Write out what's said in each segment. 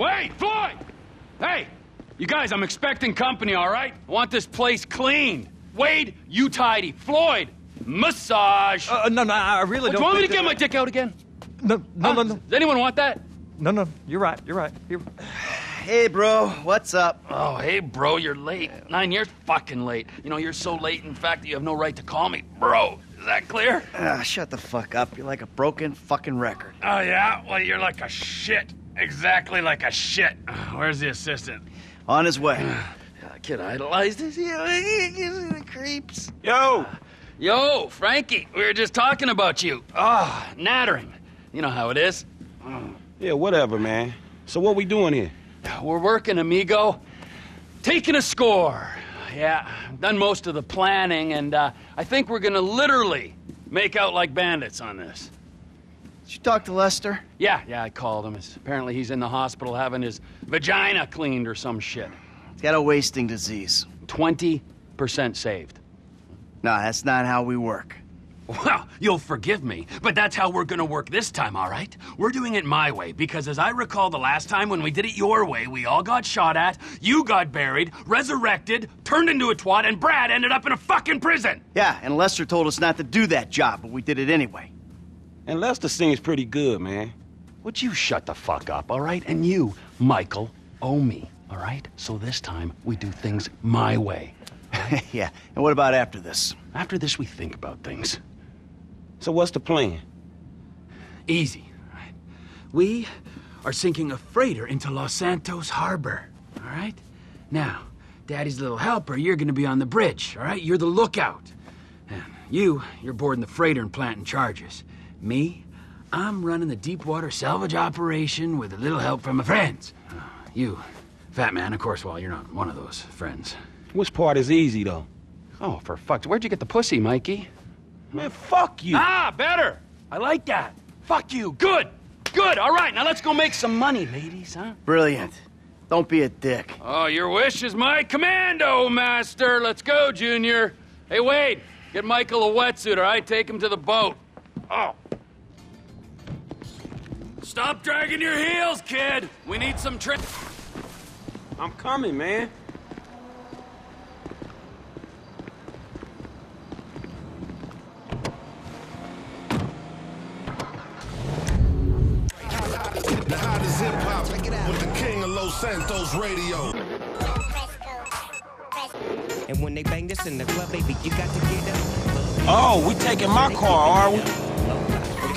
Wait, Floyd! Hey! You guys, I'm expecting company, all right? I want this place clean. Wade, you tidy. Floyd, massage. Uh, no, no, I really Do don't. you want me to get my dick out again? No, no, Huh? no, no, Does anyone want that? no, no. You're right. You're right. You're... Hey, bro, what's up? Oh, hey, bro, you're late. Nine years fucking late. You know, you're so late, in fact, that you have no right to call me bro. Is that clear? Ah, shut the fuck up. You're like a broken fucking record. Oh, yeah? Well, you're like a shit. Exactly like a shit. Where's the assistant? On his way. That kid idolized us. You know, he gives me the creeps. Yo! Yo, Frankie, we were just talking about you. Ah, nattering. You know how it is. Yeah, whatever, man. So what we doing here? We're working, amigo. Taking a score. Yeah, done most of the planning, and uh, I think we're gonna literally make out like bandits on this. Did you talk to Lester? Yeah, yeah, I called him. It's, apparently he's in the hospital having his vagina cleaned or some shit. He's got a wasting disease. 20% saved. No, that's not how we work. Well, you'll forgive me, but that's how we're gonna work this time, all right? We're doing it my way, because as I recall the last time when we did it your way, we all got shot at, you got buried, resurrected, turned into a twat, and Brad ended up in a fucking prison! Yeah, and Lester told us not to do that job, but we did it anyway. And Lester seems pretty good, man. Would you shut the fuck up, all right? And you, Michael, owe me, all right? So this time, we do things my way. yeah, and what about after this? After this, we think about things. So what's the plan? Easy. all right? We are sinking a freighter into Los Santos Harbor. All right? Now, Daddy's little helper, you're gonna be on the bridge, all right? You're the lookout. And you, you're boarding the freighter and planting charges. Me, I'm running the deep water salvage operation with a little help from my friends. Uh, you, Fat Man, of course, well, you're not one of those friends. Which part is easy, though? Oh, for fuck's where'd you get the pussy, Mikey? Man, fuck you. Ah, better. I like that. Fuck you. Good. Good. All right, now let's go make some money, ladies, huh? Brilliant. Don't be a dick. Oh, your wish is my command, commando, master. Let's go, Junior. Hey, Wade, get Michael a wetsuit, all right? Take him to the boat. Oh. Stop dragging your heels, kid. We need some trick. I'm coming, man. The hottest hip hop with the king of Los Santos radio. And when they bang this in the club, baby, you got to get up. Oh, we taking my car, are we?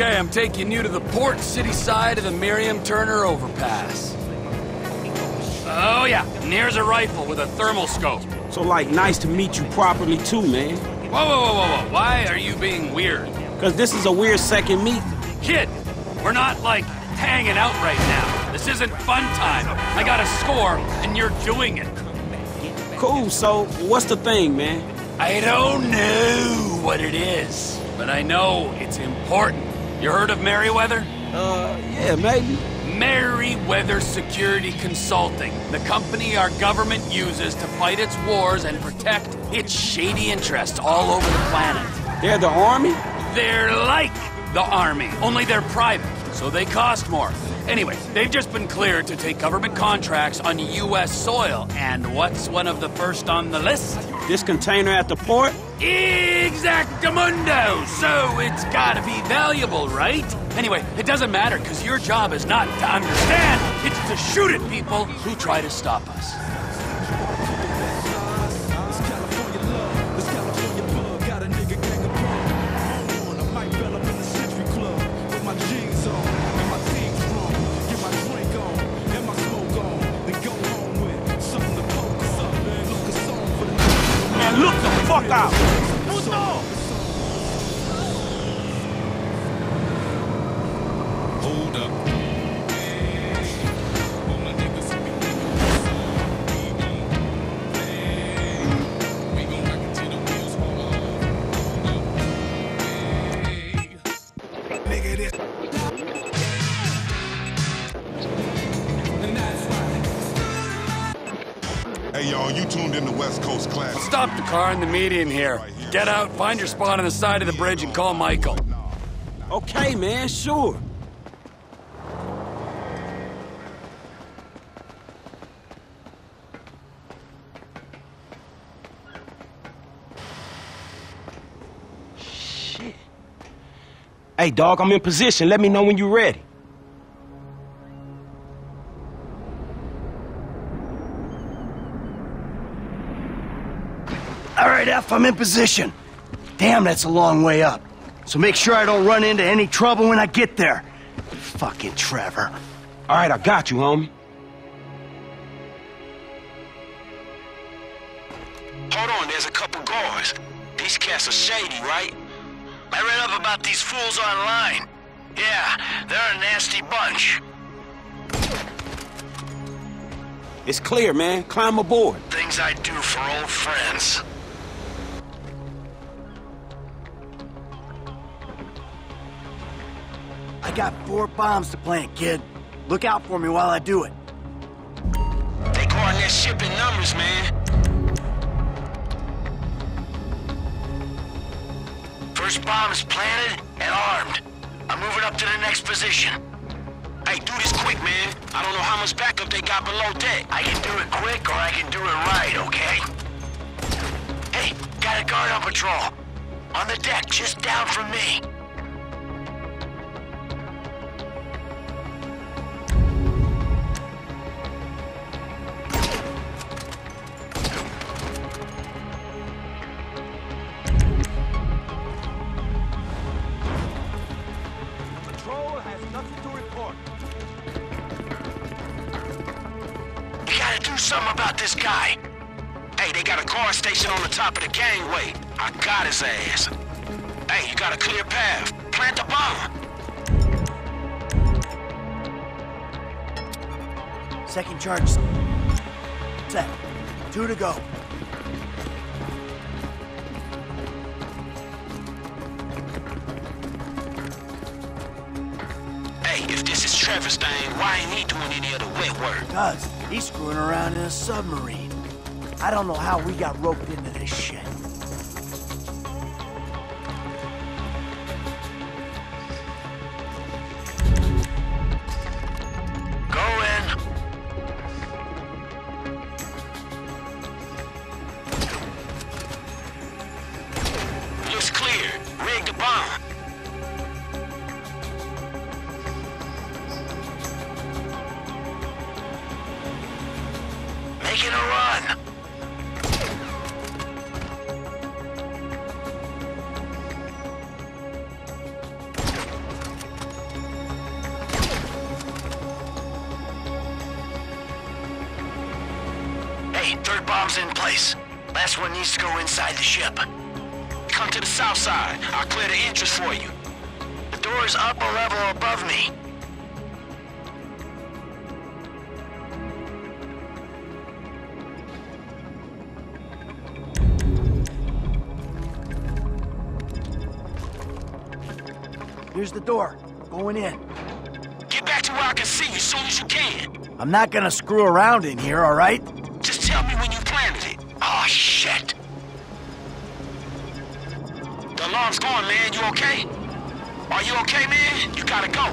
Okay, I'm taking you to the port city side of the Miriam Turner overpass. Oh, yeah. And here's a rifle with a thermal scope. So, like, nice to meet you properly, too, man. Whoa, whoa, whoa, whoa, whoa. Why are you being weird? Because this is a weird second meet. Kid, we're not like hanging out right now. This isn't fun time. I got a score, and you're doing it. Cool, so what's the thing, man? I don't know what it is, but I know it's important. You heard of Merryweather? Uh, yeah, maybe. Merryweather Security Consulting, the company our government uses to fight its wars and protect its shady interests all over the planet. They're the army? They're like the army, only they're private, so they cost more. Anyway, they've just been cleared to take government contracts on U.S. soil. And what's one of the first on the list? This container at the port? Exactamundo! So it's gotta be valuable, right? Anyway, it doesn't matter, because your job is not to understand, it's to shoot at people who try to stop us. Out! Hold up. Hey y'all, you tuned in to West Coast Class. Stop the car in the median here. Get out, find your spot on the side of the bridge, and call Michael. Okay, man, sure. Shit. Hey, dog, I'm in position. Let me know when you're ready. I'm in position. Damn, that's a long way up. So make sure I don't run into any trouble when I get there. Fucking Trevor. All right, I got you, homie. Hold on, there's a couple guards. These cats are shady, right? I read up about these fools online. Yeah, they're a nasty bunch. It's clear, man. Climb aboard. Things I do for old friends. I got four bombs to plant, kid. Look out for me while I do it. They guarding that ship in numbers, man. First bomb is planted and armed. I'm moving up to the next position. Hey, do this quick, man. I don't know how much backup they got below deck. I can do it quick or I can do it right, okay? Hey, got a guard on patrol. On the deck, just down from me. Something about this guy. Hey, they got a car station on the top of the gangway. I got his ass. Hey, you got a clear path. Plant the bomb. Second charge. Set. Two to go. If this is Trevor's thing, why ain't he doing any of the wet work? Cuz, he's screwing around in a submarine. I don't know how we got roped into this shit. Making a run. Hey, third bomb's in place. Last one needs to go inside the ship. Come to the south side. I'll clear the entrance for you. The door's up a level above me. Here's the door. Going in. Get back to where I can see you as soon as you can. I'm not gonna screw around in here, all right? Just tell me when you planted it. Oh, shit. The alarm's going, man. You okay? Are you okay, man? You gotta go.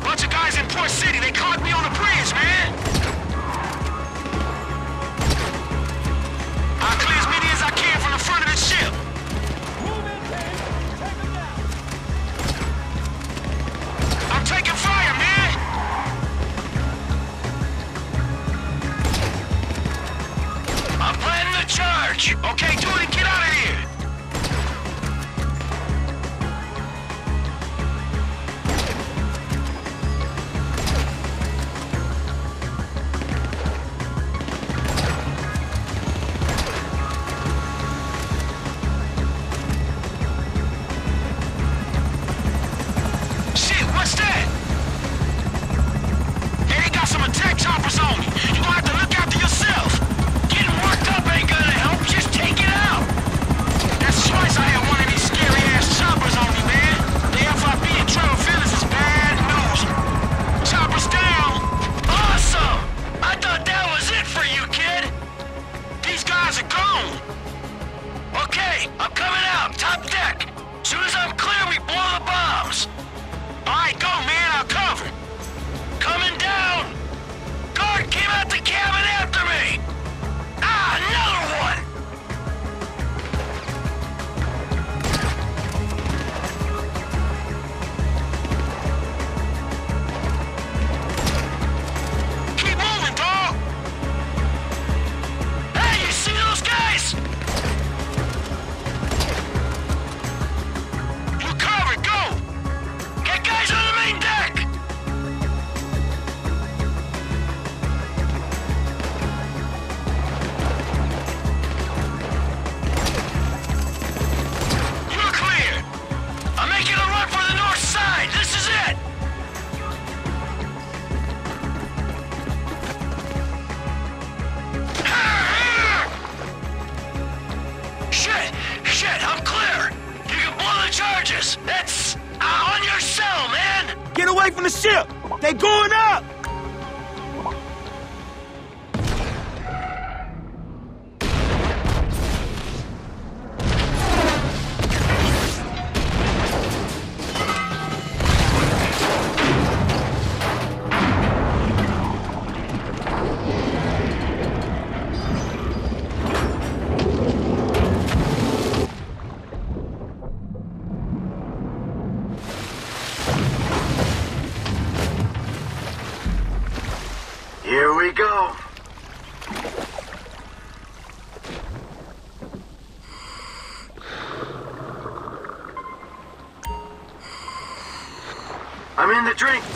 Bunch of guys in Port City. They caught me on the bridge, man. I'll clear as many as I can from the front of the ship.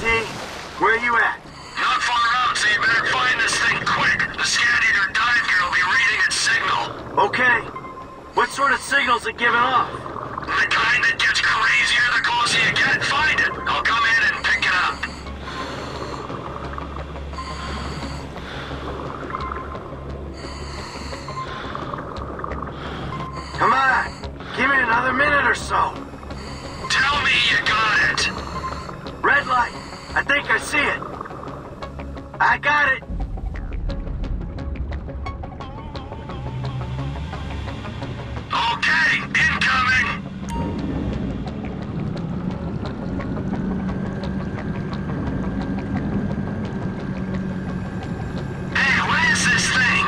Where you at? Not far out, so you better find this thing quick. The scat eater dive gear will be reading its signal. Okay. What sort of signals it giving off? The kind that gets crazier the closer you get. Find it. I'll come in and pick it up. Come on. Give me another minute or so. Tell me you got it. Red light. I think I see it. I got it. Okay, incoming. Hey, what is this thing?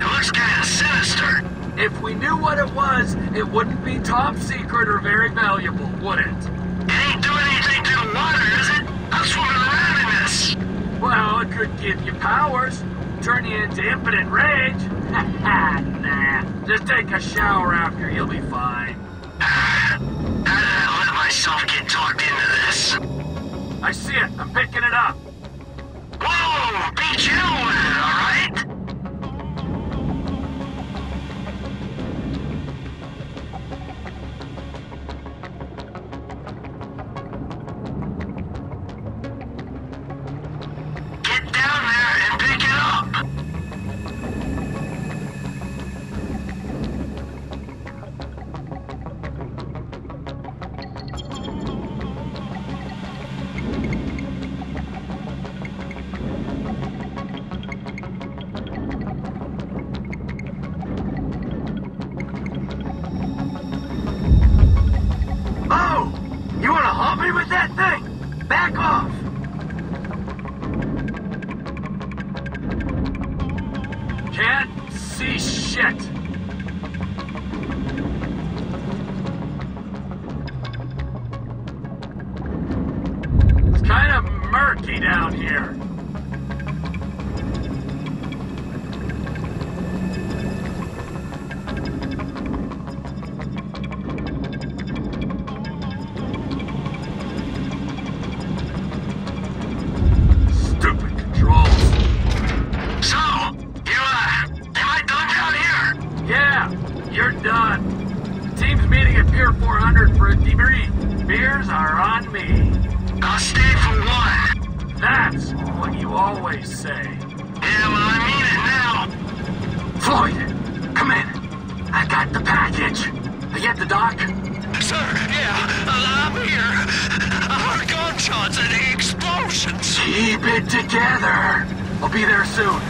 It looks kind of sinister. If we knew what it was, it wouldn't be top secret or very valuable, would it? It ain't doing anything to the water, is it? I'm swimming around in this. Well, it could give you powers, turn you into impotent rage. nah, just take a shower after, you'll be fine. Uh, how did I let myself get talked into this? I see it, I'm picking it up. Whoa! Be chill with it, alright? Got the package. I get the doc. Sir, yeah, I'm here. I heard gunshots and explosions. Keep it together. I'll be there soon.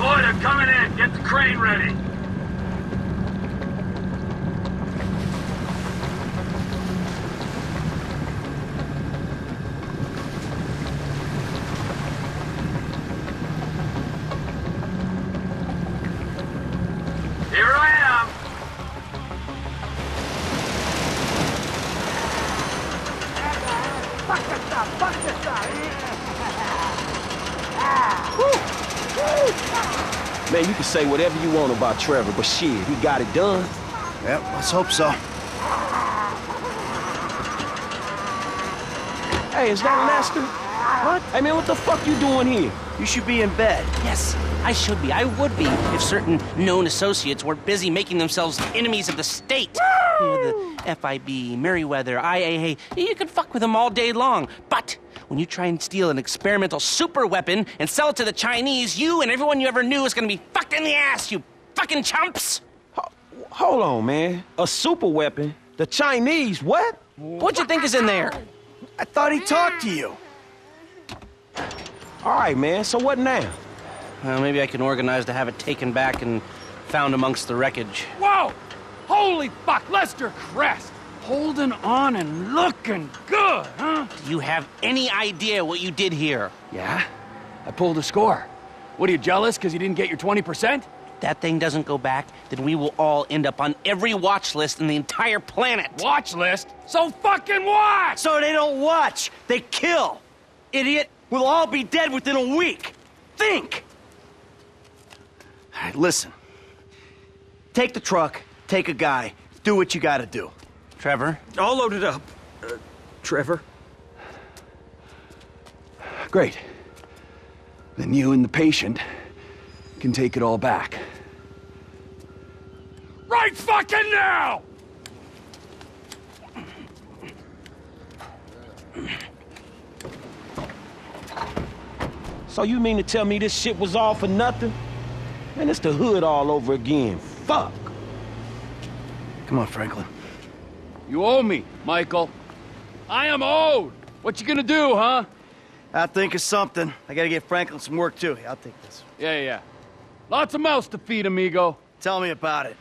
Floyd, I'm coming in. Get the crane ready. Here I am. Man, you can say whatever you want about Trevor, but shit, he got it done. Yep, let's hope so. Hey, is that Lester? What? Hey, man, what the fuck you doing here? You should be in bed. Yes, I should be. I would be if certain known associates weren't busy making themselves enemies of the state. You know, the FIB, Merryweather, IAA. You can fuck with them all day long. But when you try and steal an experimental super weapon and sell it to the Chinese, you and everyone you ever knew is gonna be fucked in the ass, you fucking chumps! Ho- Hold on, man. A super weapon? The Chinese, what? What you think is in there? I thought he talked to you. All right, man, so what now? Well, maybe I can organize to have it taken back and found amongst the wreckage. Whoa! Holy fuck, Lester Crest! Holding on and looking good, huh? Do you have any idea what you did here? Yeah? I pulled a score. What are you jealous because you didn't get your 20%? that thing doesn't go back, then we will all end up on every watch list in the entire planet. Watch list? So fucking watch! So they don't watch, they kill. Idiot, we'll all be dead within a week. Think! All right, listen. Take the truck, take a guy, do what you gotta do. Trevor, All loaded up. Uh, Trevor? Great. Then you and the patient can take it all back. Right fucking now! So you mean to tell me this shit was all for nothing? Man, it's the hood all over again. Fuck. Come on, Franklin. You owe me, Michael. I am owed. What you gonna do, huh? I'll think of something. I gotta get Franklin some work, too. I'll take this. Yeah, yeah. Lots of mouths to feed, amigo. Tell me about it.